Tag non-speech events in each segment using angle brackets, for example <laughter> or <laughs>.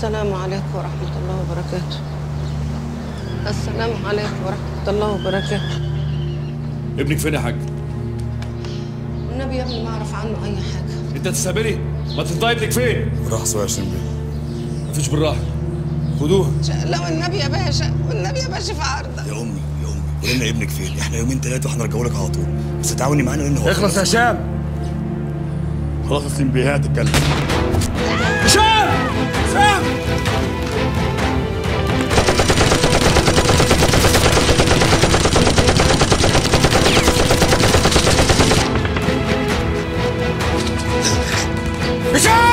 السلام عليكم ورحمة الله وبركاته. السلام عليكم ورحمة الله وبركاته. ابنك فين يا حاج؟ النبي يا ابني ما أعرف عنه أي حاجة. أنت تستقبلي؟ ما تفضلي ابنك فين؟ راح سؤال عشان بيه. مفيش بالراحة. خدوها لو النبي يا باشا والنبي يا باشا في عرضك. يا أمي يا أمي قولي لنا ابنك فين؟ إحنا يومين ثلاثة وإحنا نرجعوا لك على طول. بس تعاوني معانا لأن هو اخلص يا هشام. خلاص يا بيه هتتكلم. هشام هشام! هشام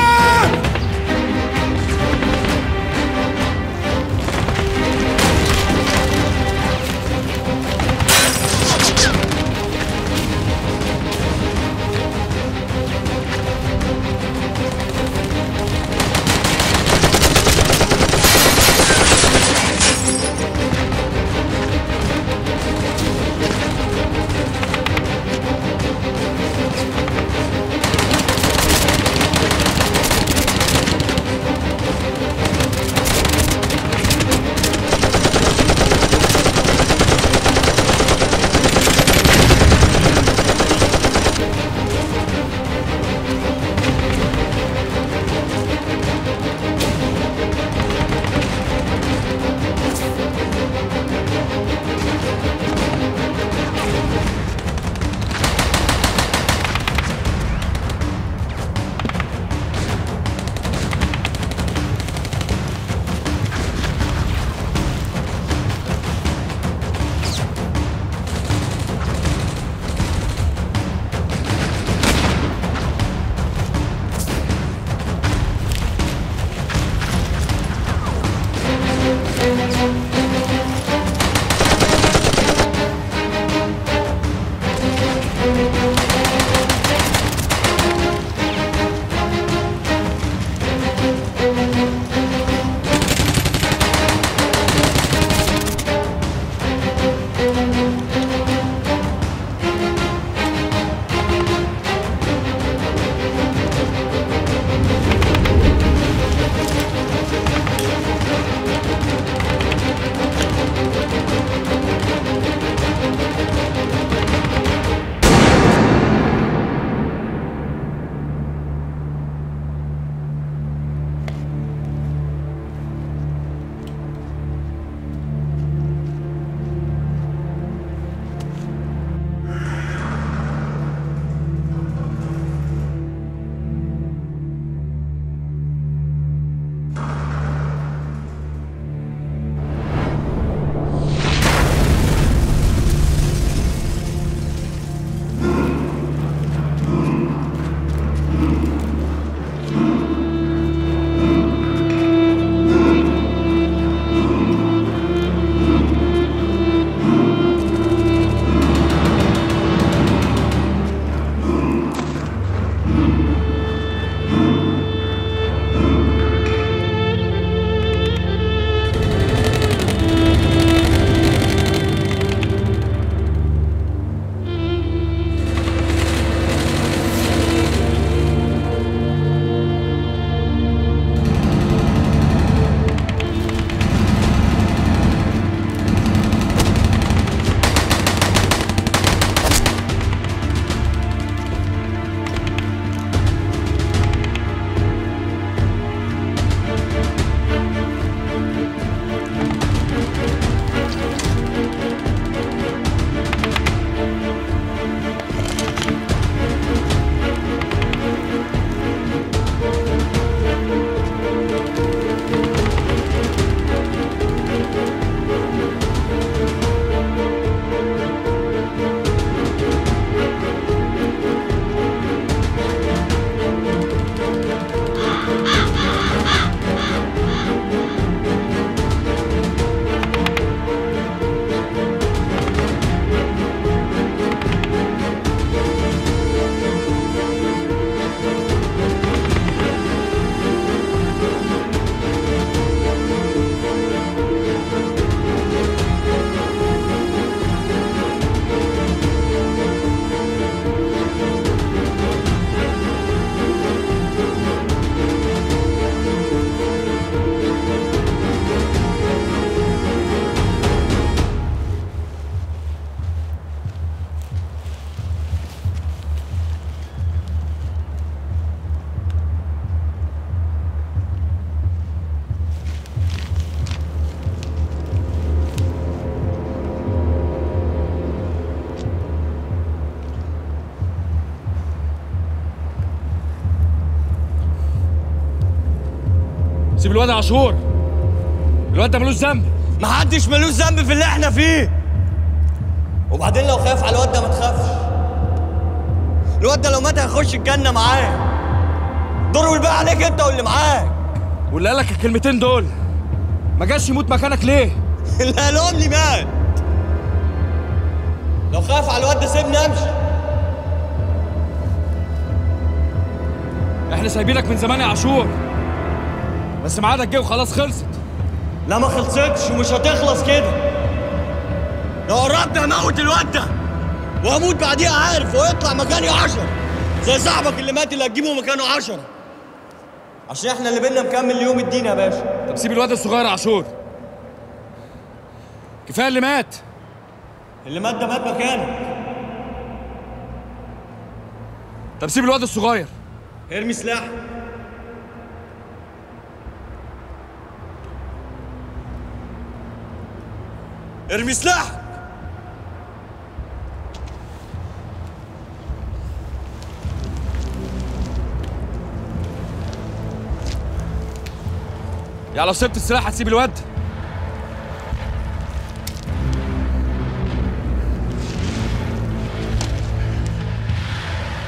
الواد يا عاشور الواد ده ملوش ذنب. محدش ملوش ذنب في اللي إحنا فيه. وبعدين لو خايف على الواد ده ما تخافش. الواد ده لو مات هيخش الجنة معاه دور والباقي عليك انت واللي معاك. واللي قال لك الكلمتين دول. ما جاش يموت مكانك ليه؟ <laughs> اللي قالهم لي مات. لو خايف على الواد ده سيبني امشي. إحنا سايبينك من زمان يا عاشور. بس ميعادك جه وخلاص خلصت. لا ما خلصتش ومش هتخلص كده. لو قربت هموت الواد ده. وهموت بعديها عارف ويطلع مكاني عشرة. زي صاحبك اللي مات اللي هتجيبه مكانه عشرة. عشان إحنا اللي بينا مكمل يوم الدين يا باشا. طب سيب الواد الصغير يا عاشور. كفاية اللي مات. اللي مات ده مات مكانك طب سيب الواد الصغير. ارمي سلاح ارمي سلاح! يعني لو سبت السلاح هتسيب الواد.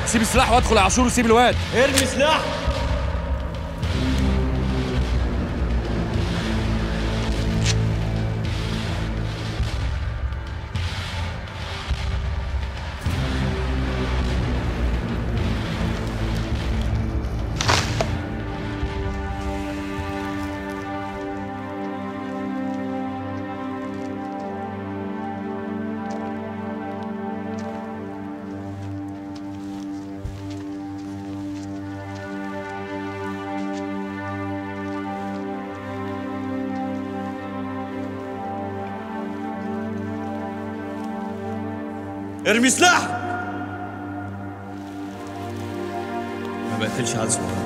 سيب السلاح وادخل يا عاشور وسيب الواد. ارمي سلاح! ارمي سلاح. ما بقتلش صغيره